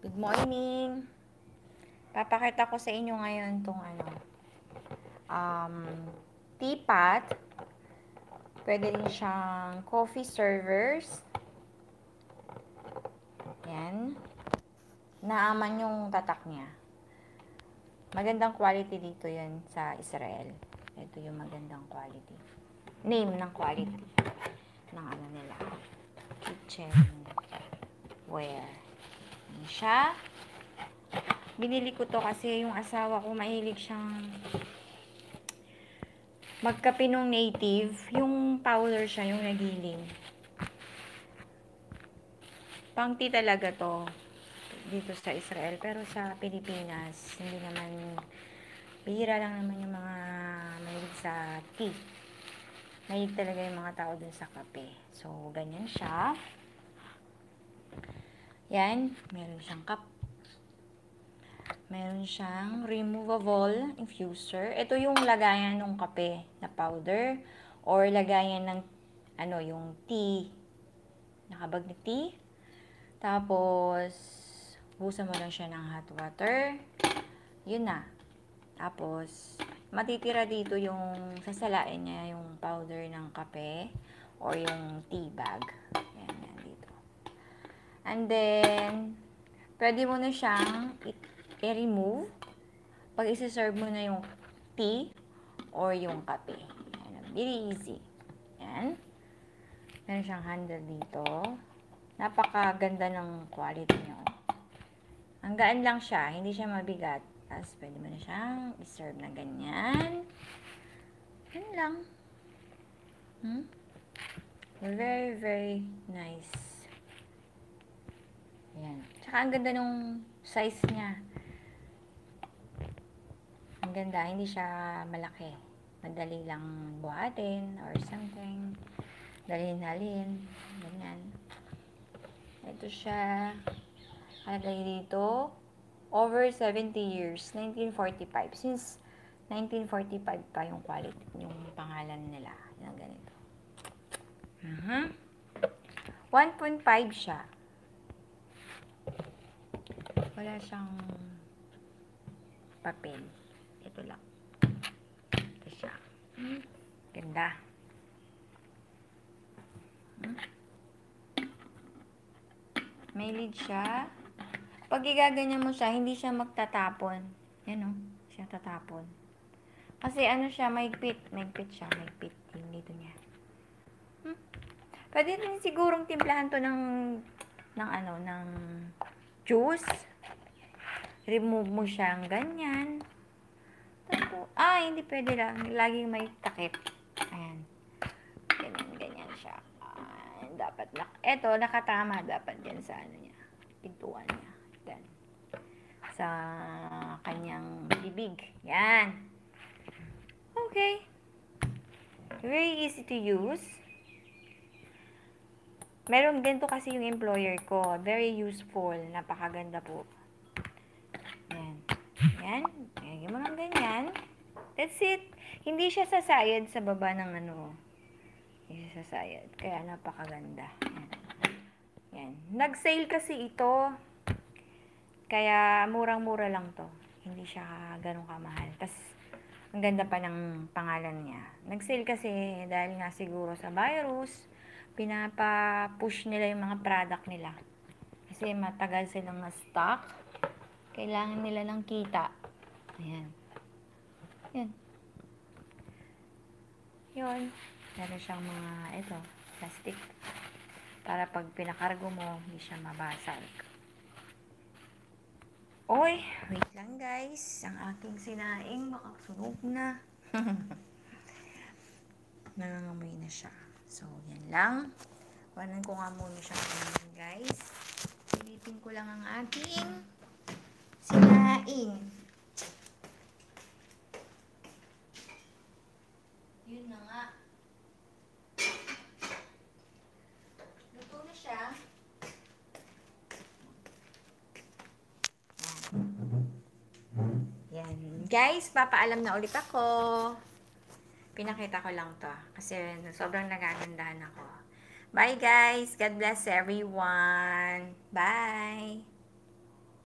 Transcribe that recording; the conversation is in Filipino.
Good morning! Papakita ko sa inyo ngayon itong ano, um, teapot. Pwede din siyang coffee servers. Yan. Naaman yung tatak niya. Magandang quality dito yan sa Israel. Ito yung magandang quality. Name ng quality ng ano nila. Kitchen ware. Siya. Binili ko to kasi yung asawa ko mahilig siyang magkape ng native. Yung powder siya, yung nagiling. Pang tea talaga to dito sa Israel. Pero sa Pilipinas, hindi naman, bihira lang naman yung mga mahilig sa tea. Mahilig talaga yung mga tao dun sa kape. So, ganyan siya. Yan, meron siyang cup. Meron siyang removable infuser. Ito yung lagayan ng kape na powder or lagayan ng ano, yung tea. Nakabag na tea. Tapos, busa mo lang siya ng hot water. Yun na. Tapos, matitira dito yung sasalain niya yung powder ng kape or yung tea bag. Yan. And then, pwede mo na siyang i-remove pag isi-serve mo na yung tea or yung kape. Yan, very easy. Yan. Meron siyang handle dito. Napakaganda ng quality niya. Ang gaan lang siya, hindi siya mabigat. Tapos, pwede mo na siyang i-serve na ganyan. Yan lang. Hmm? Very, very nice. Ayan. Tsaka, ang ganda nung size niya. Ang ganda, hindi siya malaki. Madali lang buhatin or something. Dalhin-halin. Ganyan. Ito siya. Kalagay dito. Over 70 years. 1945. Since 1945 pa yung quality, yung pangalan nila. Yung ganito. Uh -huh. 1.5 siya. Wala siyang papel. Ito lang. Ito siya. Hmm. Ganda. May lid siya. Pag igaganyan mo siya, hindi siya magtatapon. Yan o. Siya tatapon. Kasi ano siya, maigpit. Maigpit siya. Maigpit yung dito niya. Hmm. Pwede rin sigurong timplahan to ng ng ano, ng juice. Remove mo siyang ganyan. Tapos, ah, hindi pwede lang. Laging may takip. Ayan. Ganyan, ganyan siya. Ah, dapat, na, eto, nakatama dapat yan sa ano niya. Pintuan niya. Yan. Sa kanyang bibig. Yan. Okay. Very easy to use. Meron ganito kasi yung employer ko. Very useful. Napakaganda po. Yan. Yan. Lagyan mo lang ganyan. That's it. Hindi siya sasayad sa baba ng ano. Hindi siya sasayad. Kaya napakaganda. Yan. Yan. Nag-sale kasi ito. Kaya murang-mura lang to. Hindi siya ganun kamahal. Tapos, ang ganda pa ng pangalan niya. Nag-sale kasi dahil nga siguro sa virus, pinapa-push nila yung mga product nila. Kasi matagal silang na-stock. Kailangan nila ng kita. Ayan. Yan. Yun. Meron siyang mga, ito, plastic. Para pag pinakargo mo, hindi siya mabasag. Oy, wait lang guys. Ang aking sinaing makasunog na. Nangangamoy na siya. So, yan lang. Kuhanan ko nga muna siya guys. Silipin ko lang ang aking sinaing. Yun na nga. Luto na siya. Yan. Yan. Guys, papaalam na ulit ako. Pinakita ko lang to. Kasi sobrang nagagandahan ako. Bye guys. God bless everyone. Bye.